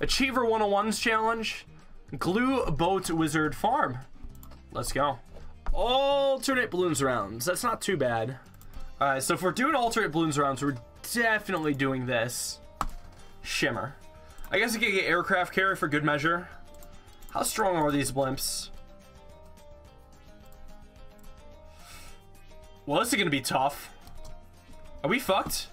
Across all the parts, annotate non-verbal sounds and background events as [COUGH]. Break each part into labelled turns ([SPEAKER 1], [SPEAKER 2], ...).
[SPEAKER 1] Achiever 101's challenge. Glue Boat Wizard Farm. Let's go. Alternate Bloons rounds. That's not too bad. Alright, so if we're doing alternate Bloons rounds, we're definitely doing this. Shimmer. I guess I could get aircraft carrier for good measure. How strong are these blimps? Well, this is gonna be tough. Are we fucked?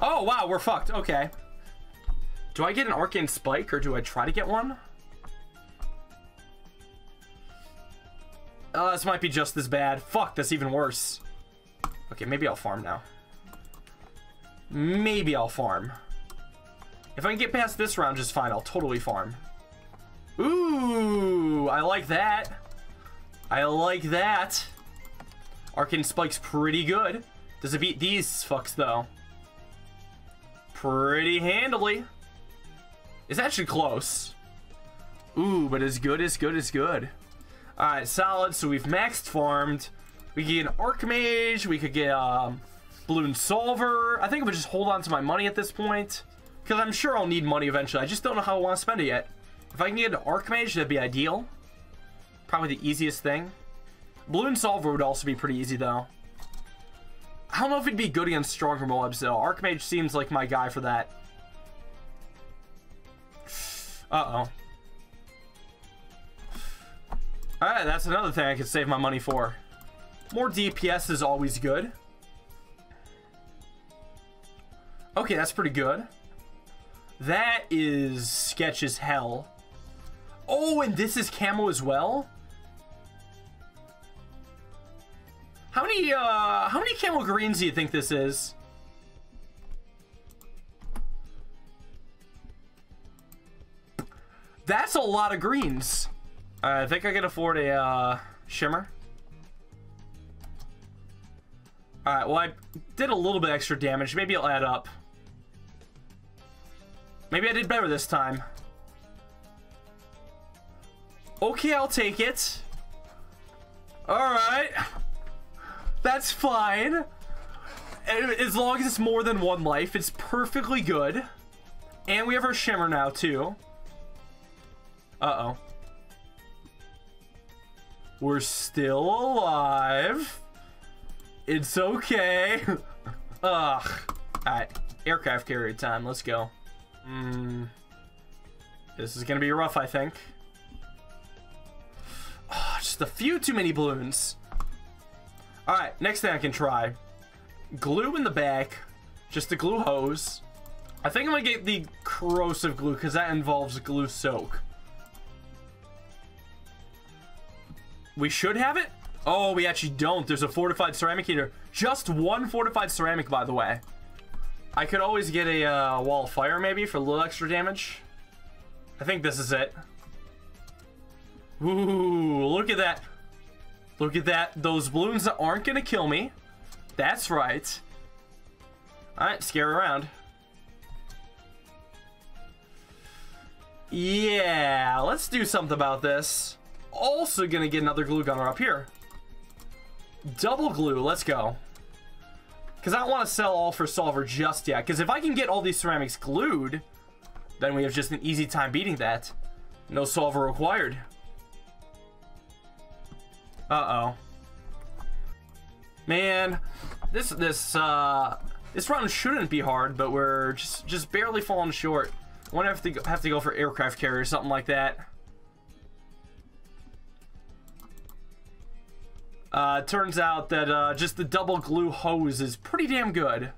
[SPEAKER 1] Oh, wow, we're fucked. Okay. Do I get an arcane spike or do I try to get one? Oh, this might be just as bad. Fuck, that's even worse. Okay, maybe I'll farm now. Maybe I'll farm. If I can get past this round just fine, I'll totally farm. Ooh, I like that. I like that. Arcane Spike's pretty good. Does it beat these fucks, though? Pretty handily. It's actually close. Ooh, but as good as good as good. Alright, solid. So we've maxed farmed. We get an Archmage. We could get um, Bloon Solver. I think I would just hold on to my money at this point. Because I'm sure I'll need money eventually. I just don't know how I want to spend it yet. If I can get an Archmage, that'd be ideal. Probably the easiest thing. Bloon Solver would also be pretty easy, though. I don't know if it'd be good against stronger mobs, though. Archmage seems like my guy for that. Uh-oh. Alright, that's another thing I could save my money for. More DPS is always good. Okay, that's pretty good. That is sketch as hell. Oh, and this is camo as well? How many, uh, how many camo greens do you think this is? That's a lot of greens. I think I can afford a, uh, shimmer. Alright, well, I did a little bit extra damage. Maybe it'll add up. Maybe I did better this time. Okay, I'll take it. Alright. That's fine. And As long as it's more than one life, it's perfectly good. And we have our shimmer now, too. Uh-oh. We're still alive. It's okay. [LAUGHS] Ugh. Alright, aircraft carrier time. Let's go. Hmm. This is gonna be rough, I think. Oh, just a few too many balloons. Alright, next thing I can try. Glue in the back. Just the glue hose. I think I'm gonna get the corrosive glue because that involves glue soak. We should have it? Oh, we actually don't. There's a fortified ceramic heater. Just one fortified ceramic, by the way. I could always get a uh, wall of fire, maybe, for a little extra damage. I think this is it. Ooh, look at that. Look at that. Those balloons that aren't going to kill me. That's right. Alright, scare around. Yeah, let's do something about this also gonna get another glue gunner up here. Double glue, let's go. Because I don't want to sell all for solver just yet. Because if I can get all these ceramics glued, then we have just an easy time beating that. No solver required. Uh-oh. Man, this this uh this run shouldn't be hard, but we're just just barely falling short. I wonder if to go, have to go for aircraft carrier or something like that. Uh, turns out that uh, just the double glue hose is pretty damn good.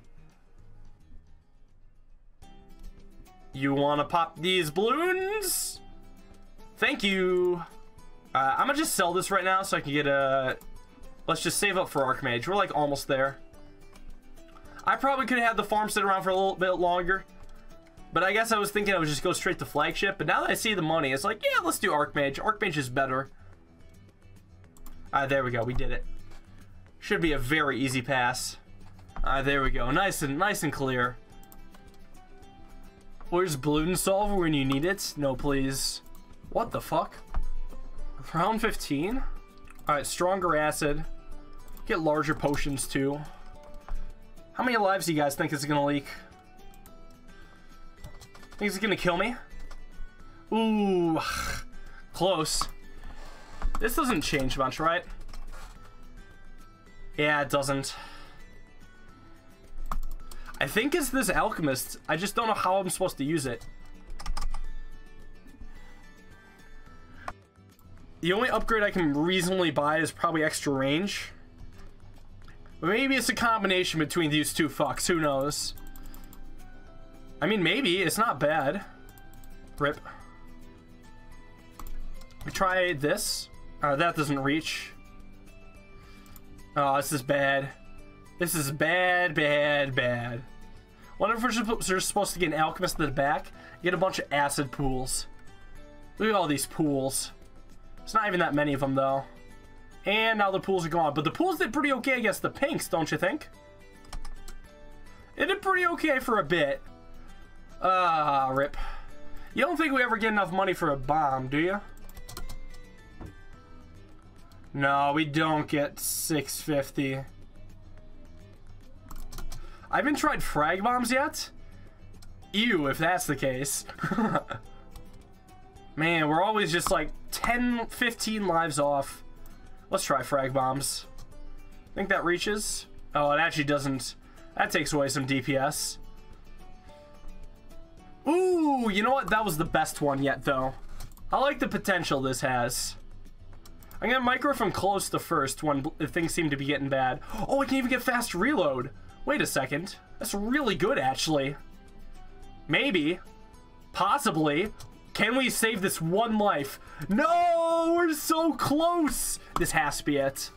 [SPEAKER 1] You want to pop these balloons? Thank you. Uh, I'm gonna just sell this right now so I can get a... Let's just save up for Archmage. We're like almost there. I probably could have had the farm sit around for a little bit longer. But I guess I was thinking I would just go straight to flagship. But now that I see the money, it's like, yeah, let's do Archmage. Archmage is better. Ah, there we go. We did it. Should be a very easy pass. Ah, there we go. Nice and nice and clear. Where's bloon solver when you need it? No, please. What the fuck? Round 15? Alright, stronger acid. Get larger potions too. How many lives do you guys think is gonna leak? Think he's gonna kill me? Ooh, [SIGHS] close. This doesn't change much, right? Yeah, it doesn't. I think it's this alchemist. I just don't know how I'm supposed to use it. The only upgrade I can reasonably buy is probably extra range. But maybe it's a combination between these two fucks. Who knows? I mean, maybe. It's not bad. Rip. We try this. Uh, that doesn't reach. Oh, this is bad. This is bad, bad, bad. Wonder if we're supposed to get an alchemist in the back, get a bunch of acid pools. Look at all these pools. It's not even that many of them, though. And now the pools are gone. But the pools did pretty okay against the pinks, don't you think? It did pretty okay for a bit. Ah, uh, rip. You don't think we ever get enough money for a bomb, do you? No, we don't get 650. I haven't tried frag bombs yet. Ew, if that's the case. [LAUGHS] Man, we're always just like 10, 15 lives off. Let's try frag bombs. I Think that reaches? Oh, it actually doesn't. That takes away some DPS. Ooh, you know what? That was the best one yet, though. I like the potential this has. I'm gonna micro from close to first when things seem to be getting bad. Oh, I can even get fast reload. Wait a second. That's really good, actually. Maybe. Possibly. Can we save this one life? No! We're so close! This has to be it.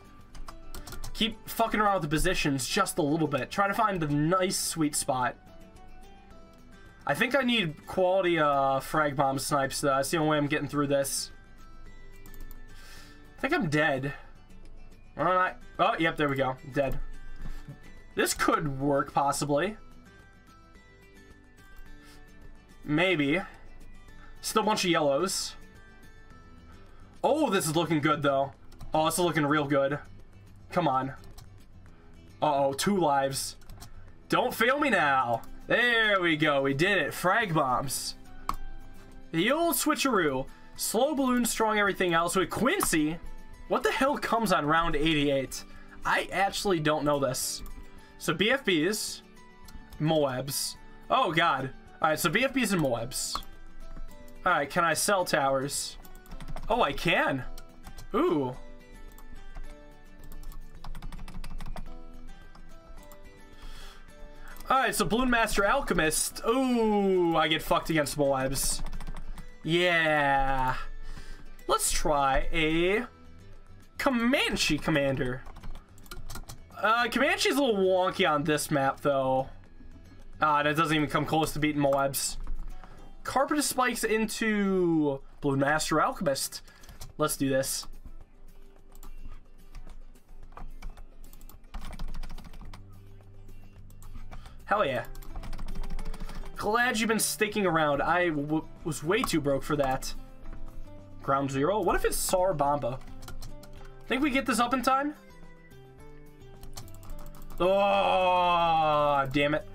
[SPEAKER 1] Keep fucking around with the positions just a little bit. Try to find the nice sweet spot. I think I need quality uh, frag bomb snipes though. That's the only way I'm getting through this. I think I'm dead. Alright. Oh, yep, there we go. Dead. This could work, possibly. Maybe. Still a bunch of yellows. Oh, this is looking good, though. Oh, this is looking real good. Come on. Uh-oh, two lives. Don't fail me now. There we go. We did it. Frag bombs. The old switcheroo. Slow balloon, strong everything else. With Quincy, what the hell comes on round 88? I actually don't know this. So BFBs, Moabs. Oh god. Alright, so BFBs and Moabs. Alright, can I sell towers? Oh, I can. Ooh. Alright, so Bloon Master Alchemist. Ooh, I get fucked against Moabs. Yeah. Let's try a Comanche Commander. Uh, Comanche's a little wonky on this map, though. Ah, uh, that doesn't even come close to beating Moabs. Carpet of spikes into Bloon Master Alchemist. Let's do this. Hell yeah. Glad you've been sticking around. I was way too broke for that. Ground zero? What if it's Tsar Bomba? Think we get this up in time? Oh, damn it.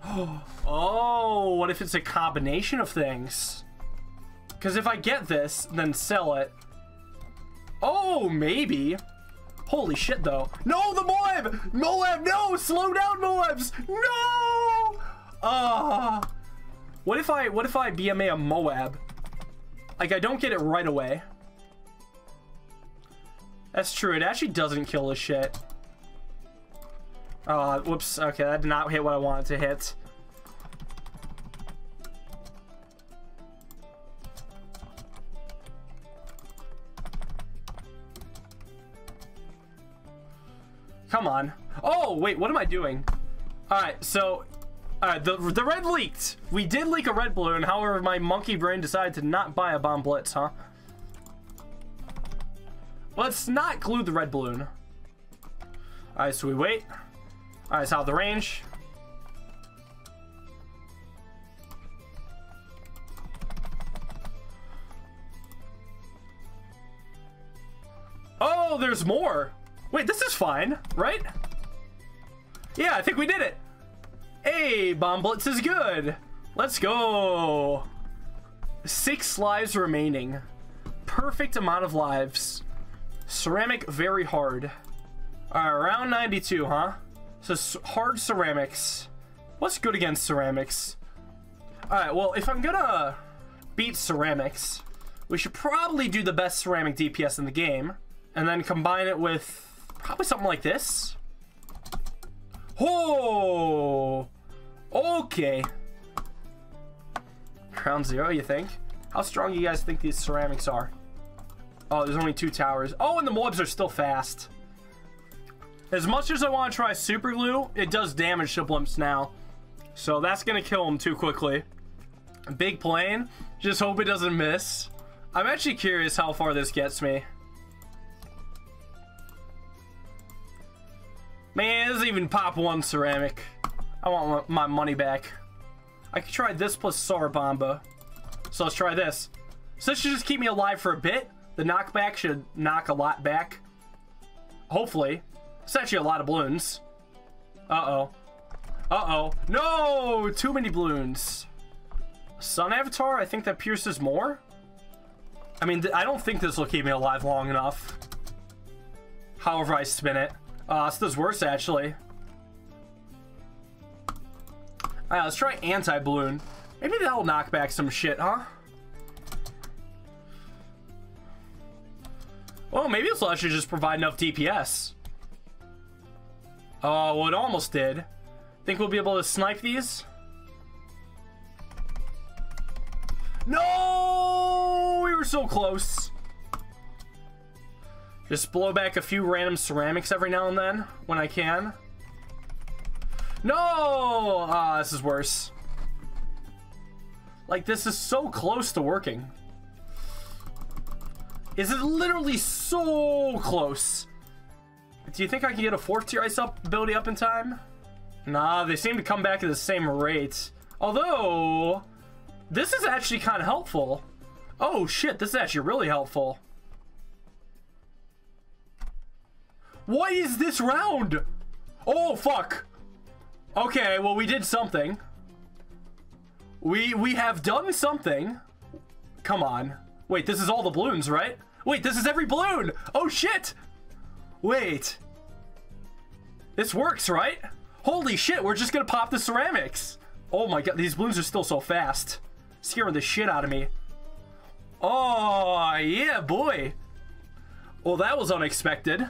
[SPEAKER 1] [GASPS] Oh, what if it's a combination of things? Because if I get this, then sell it. Oh, maybe. Holy shit, though. No, the Moab! Moab, no! Slow down, Moabs! No! Ah. Uh, what if I, what if I BMA a Moab? Like, I don't get it right away. That's true. It actually doesn't kill the shit. Oh, whoops. Okay, that did not hit what I wanted to hit. Come on. Oh, wait, what am I doing? Alright, so... Alright, the, the red leaked. We did leak a red balloon, however, my monkey brain decided to not buy a bomb blitz, huh? Let's not glue the red balloon. Alright, so we wait. Alright, so out the range. Oh, there's more. Wait, this is fine, right? Yeah, I think we did it. Hey, Bomb Blitz is good. Let's go. Six lives remaining. Perfect amount of lives. Ceramic, very hard. Alright, round 92, huh? So, hard ceramics. What's good against ceramics? Alright, well, if I'm gonna beat ceramics, we should probably do the best ceramic DPS in the game. And then combine it with probably something like this. Oh! Okay. Round zero, you think? How strong you guys think these ceramics are? Oh, there's only two towers. Oh, and the mobs are still fast. As much as I want to try super glue, it does damage to blimps now. So that's going to kill him too quickly. Big plane. Just hope it doesn't miss. I'm actually curious how far this gets me. Man, doesn't even pop one ceramic. I want my money back. I could try this plus Tsar Bomba. So let's try this. So this should just keep me alive for a bit. The knockback should knock a lot back. Hopefully. It's actually a lot of balloons. Uh-oh. Uh-oh. No! Too many balloons. Sun Avatar? I think that pierces more? I mean, I don't think this will keep me alive long enough. However I spin it. Uh, this does worse, actually. Alright, let's try anti-bloon. Maybe that'll knock back some shit, huh? Well, maybe this actually just provide enough DPS. Oh, well, it almost did. Think we'll be able to snipe these? No! We were so close. Just blow back a few random ceramics every now and then when I can. No! Ah, this is worse. Like, this is so close to working. Is it literally so close? Do you think I can get a fourth tier ice up ability up in time? Nah, they seem to come back at the same rate. Although, this is actually kind of helpful. Oh shit, this is actually really helpful. What is this round? Oh, fuck. Okay, well, we did something. We we have done something. Come on. Wait, this is all the balloons, right? Wait, this is every balloon! Oh, shit! Wait. This works, right? Holy shit, we're just gonna pop the ceramics. Oh my god, these balloons are still so fast. Scaring the shit out of me. Oh, yeah, boy. Well, that was unexpected.